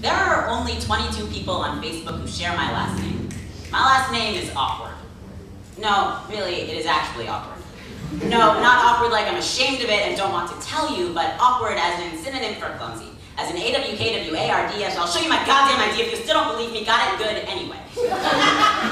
There are only 22 people on Facebook who share my last name. My last name is awkward. No, really, it is actually awkward. No, not awkward like I'm ashamed of it and don't want to tell you, but awkward as an synonym for clumsy. As an A-W-K-W-A-R-D-S, I'll show you my goddamn ID if you still don't believe me. Got it? Good. Anyway.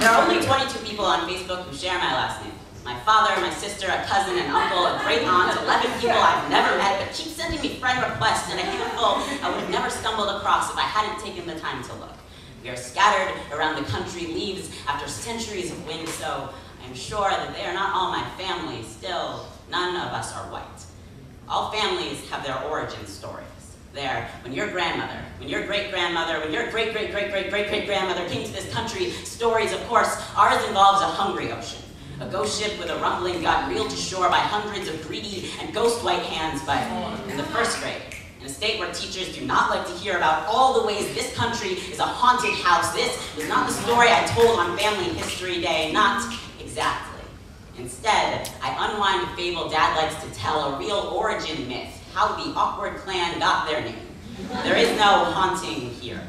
there are only 22 people on Facebook who share my last name. My father, my sister, a cousin, an uncle, a great aunt, 11 people I've never met, but keep sending me friend requests and a handful I would have never stumbled across if I hadn't taken the time to look. We are scattered around the country, leaves after centuries of wind, so I'm sure that they are not all my family. Still, none of us are white. All families have their origin stories. There, when your grandmother, when your great-grandmother, when your great-great-great-great-great-great-grandmother came to this country, stories, of course, ours involves a hungry ocean. A ghost ship with a rumbling got reeled to shore by hundreds of greedy and ghost white hands by in the first grade. In a state where teachers do not like to hear about all the ways this country is a haunted house, this is not the story I told on Family History Day, not exactly. Instead, I unwind a fable Dad likes to tell, a real origin myth, how the awkward clan got their name. There is no haunting here,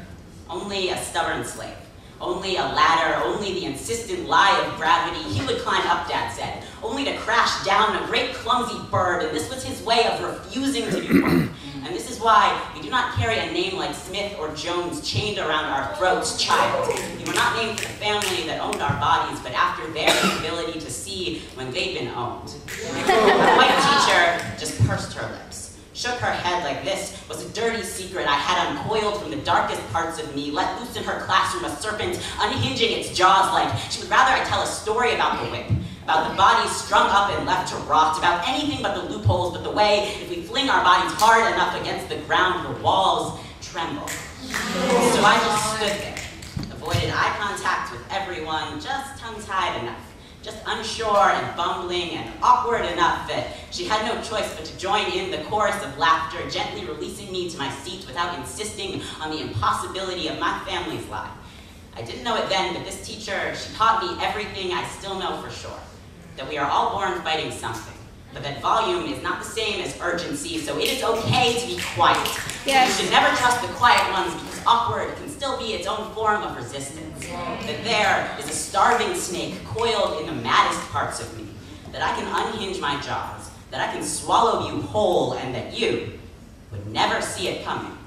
only a stubborn slave. Only a ladder, only the insistent lie of gravity. He would climb up, Dad said, only to crash down a great clumsy bird, and this was his way of refusing to do work. And this is why we do not carry a name like Smith or Jones chained around our throats, child. We were not named for the family that owned our bodies, but after their ability to see when they'd been owned. The white teacher just pursed her lips, shook her head like this was a dirty secret I had uncoiled from the darkest parts of me, let loose in her classroom a serpent, unhinging its jaws like she would rather I tell a story about the whip, about the bodies strung up and left to rot, about anything but the loopholes, but the way if we fling our bodies hard enough against the ground, the walls tremble. So I just stood there, avoided eye contact with everyone, just tongue-tied enough just unsure and bumbling and awkward enough that she had no choice but to join in the chorus of laughter, gently releasing me to my seat without insisting on the impossibility of my family's lie. I didn't know it then, but this teacher, she taught me everything I still know for sure. That we are all born fighting something, but that volume is not the same as urgency, so it is okay to be quiet. Yes. You should never trust the quiet ones because awkward can still be its own form of resistance. That there is a starving snake coiled in the maddest parts of me. That I can unhinge my jaws. That I can swallow you whole and that you would never see it coming.